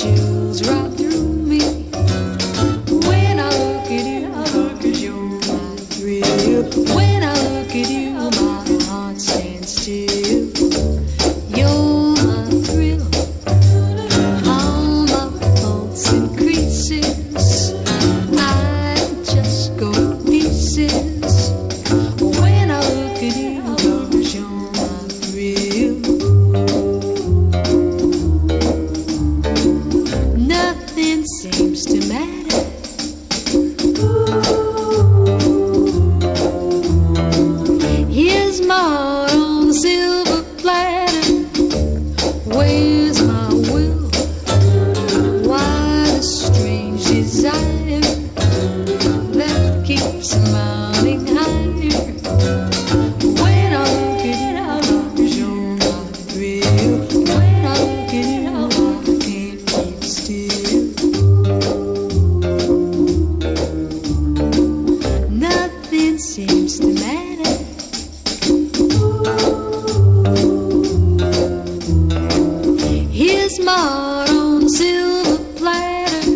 send smart on silver platter.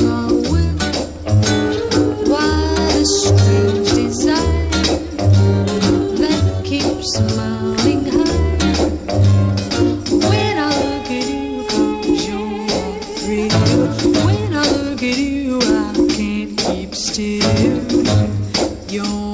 My whip? Desire that keeps smiling high? When I look at you. When I look at you, I can't keep still. You're